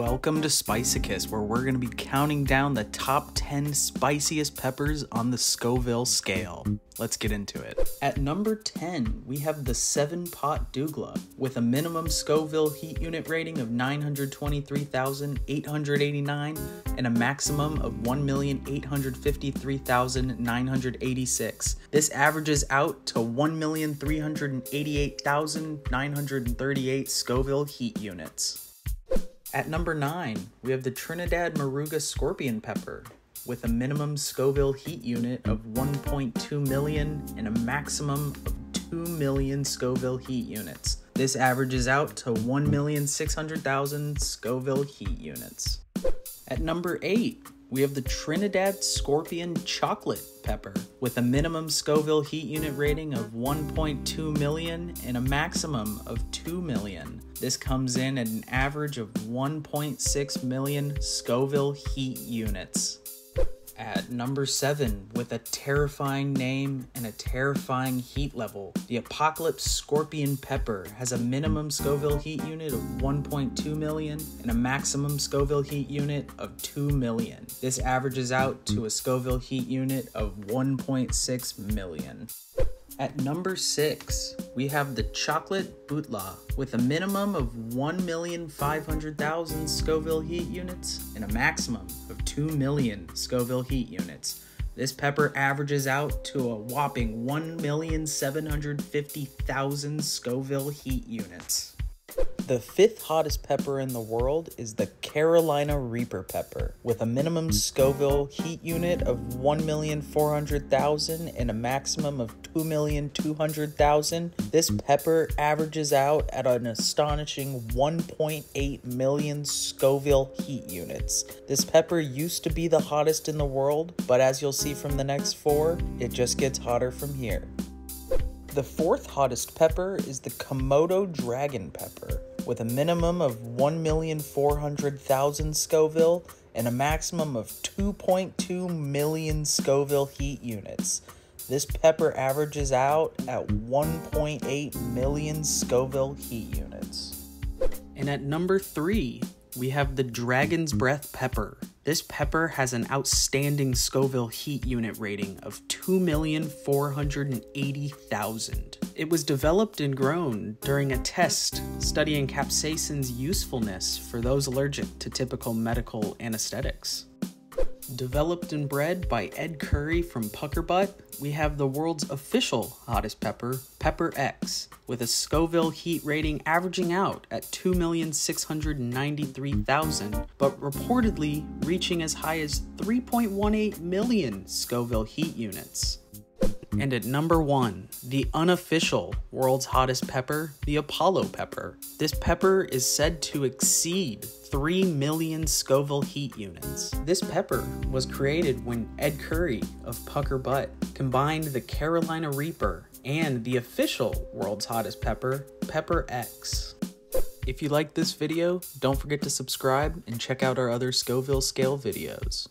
Welcome to Spiceochist, where we're going to be counting down the top 10 spiciest peppers on the Scoville scale. Let's get into it. At number 10, we have the 7 Pot Douglah, with a minimum Scoville heat unit rating of 923,889 and a maximum of 1,853,986. This averages out to 1,388,938 Scoville heat units. At number 9, we have the Trinidad Moruga Scorpion Pepper with a minimum Scoville heat unit of 1.2 million and a maximum of 2 million Scoville heat units. This averages out to 1,600,000 Scoville heat units. At number 8, we have the Trinidad Scorpion Chocolate Pepper with a minimum Scoville heat unit rating of 1.2 million and a maximum of 2 million. This comes in at an average of 1.6 million Scoville heat units at number 7 with a terrifying name and a terrifying heat level. The Apocalypse Scorpion Pepper has a minimum Scoville heat unit of 1.2 million and a maximum Scoville heat unit of 2 million. This averages out to a Scoville heat unit of 1.6 million. At number six, we have the Chocolate Bhutlah with a minimum of 1,500,000 Scoville heat units and a maximum 2 million Scoville heat units. This pepper averages out to a whopping 1,750,000 Scoville heat units. The fifth hottest pepper in the world is the Carolina Reaper pepper, with a minimum Scoville heat unit of 1,400,000 and a maximum of 2,200,000. This pepper averages out at an astonishing 1.8 million Scoville heat units. This pepper used to be the hottest in the world, but as you'll see from the next four, it just gets hotter from here. The fourth hottest pepper is the Komodo dragon pepper, with a minimum of 1,400,000 Scoville and a maximum of 2.2 million Scoville heat units. This pepper averages out at 1.8 million Scoville heat units. And at number three, we have the Dragon's Breath pepper. This pepper has an outstanding Scoville heat unit rating of 2,480,000. It was developed and grown during a test studying capsaicin's usefulness for those allergic to typical medical anesthetics. Developed and bred by Ed Curry from Puckerbutt, we have the world's official hottest pepper, Pepper X, with a Scoville heat rating averaging out at 2,693,000, but reportedly reaching as high as 3.18 million Scoville heat units. And at number one, the unofficial world's hottest pepper, the Apollo pepper. This pepper is said to exceed 3 million Scoville heat units. This pepper was created when Ed Curry of Puckerbutt combined the Carolina Reaper and the official world's hottest pepper, Pepper X. If you like this video, don't forget to subscribe and check out our other Scoville scale videos.